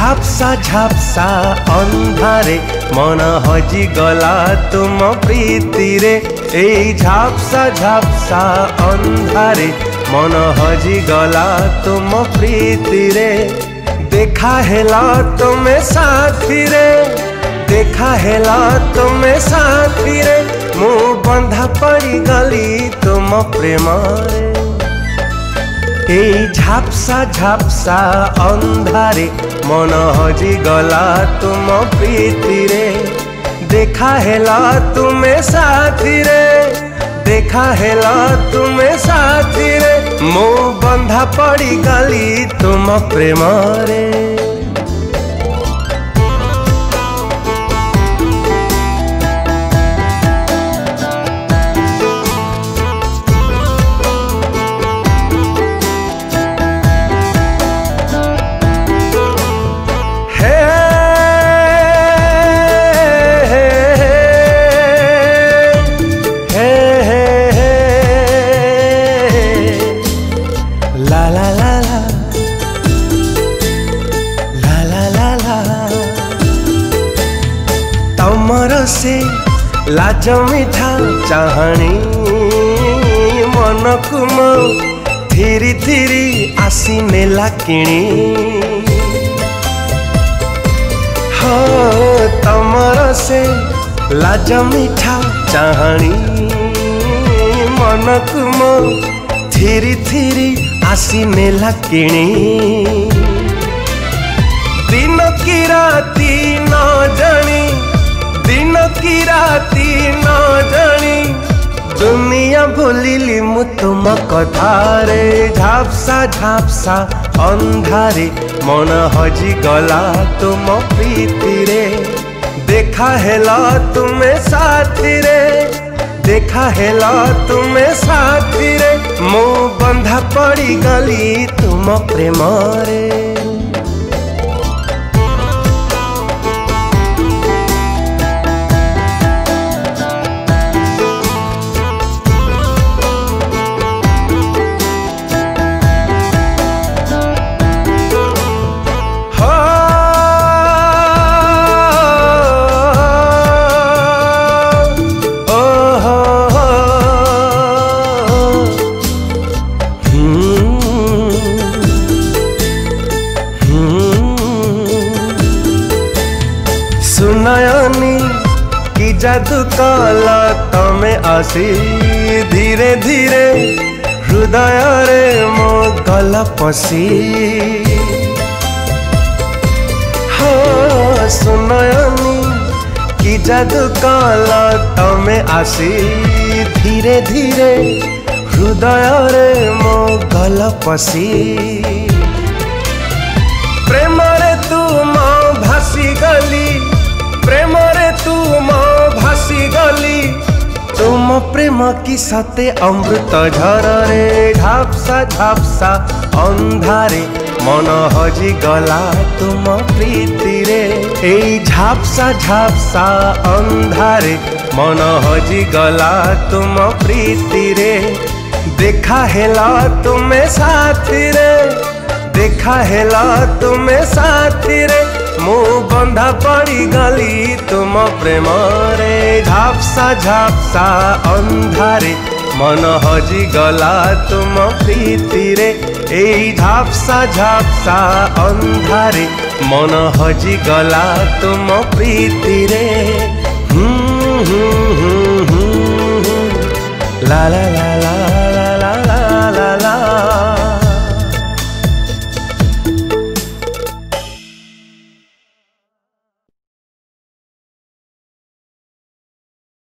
ঝাপসা ঝাপসা অন্ধারে মন হজি গলা তুম প্রীতিরে এই ঝাপসা ঝাপসা অন্ধারে মন হজি গলা তুম প্রীতিরে দেখা হেলা তুমি সাথিরে দেখা হেলা তুমি সাথিরে মু বন্ধা পড়ি গলি তুম প্রেমরে এই ঝাপসা ঝাপসা ଅନ୍ଧାରେ ମନ ହଜିଗଲା ତୁମ ପ୍ରୀତିରେ ଦେଖା ହେଲା ତୁମେ ସାଥିରେ ଦେଖା ହେଲା ତୁମେ ସାଥିରେ ମୁଁ ବନ୍ଧା ପଡ଼ିଗଲି ତୁମ ପ୍ରେମରେ ତମର ସେ ଲାଜ ମିଠା ଚାହାଣୀ ମନକୁ ମୋ ଥିରି ଥିରି ଆସି ନେଲା କିଣି ହଁ ତମର ସେ ଲାଜ ମିଠା ଚାହାଣୀ ମନକୁ ମୋ ଥିରି ଥିରି ଆସି ନେଲା କିଣି ଦିନ କି ରାତି ନ ଜାଣି की राती न जानी दुनिया भूलि मु तुम कथारे झापसा झापसा, अंधारे। मन हजि गला तुम प्रीतिरे। देखा हेला तुम्हें साथी रे देखा हेला तुम्हें साथी रे मु बंधा पड़ी गली तुम प्रेम रे जादू काला तमें आसी धीरे धीरे हृदय रे मो गल पसी। हाँ सुनयनी कि जादू काला तमें आसी धीरे धीरे हृदय रे मो गल पसी। प्रेम की साथे अमृत झररे ढापसा ढापसा, अंधारे मन हजी गला तुम प्रीति रे। ए झापसा झापसा अंधारे मन हजी गला तुम प्रीति रे देखा हेला तुम्हें साथी रे देखा हेला तुम्हें साथी रे ମୁଁ ବନ୍ଧା ପଡ଼ିଗଲି ତୁମ ପ୍ରେମରେ ଝାପସା ଝାପସା ଅନ୍ଧାରେ ମନ ହଜିଗଲା ତୁମ ପ୍ରୀତିରେ ଏଇ ଝାପସା ଝାପସା ଅନ୍ଧାରେ ମନ ହଜିଗଲା ତୁମ ପ୍ରୀତିରେ ହୁଁ ହୁଁ ହୁଁ ହୁଁ ହୁଁ ଲା ଲା ଲା